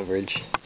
average.